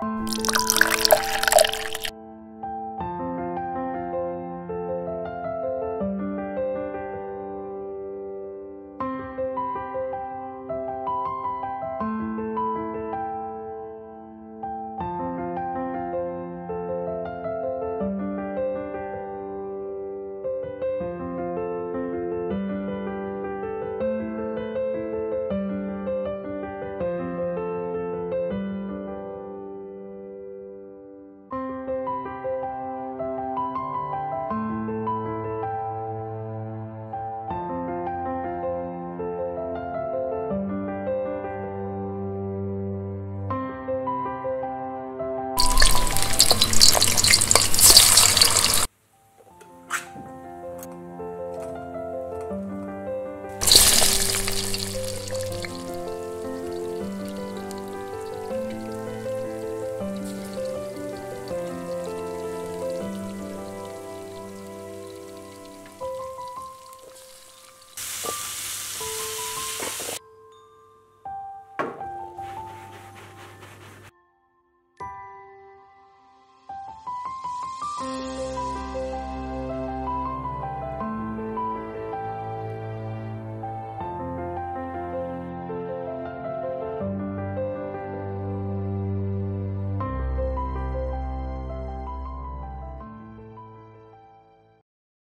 Música うん。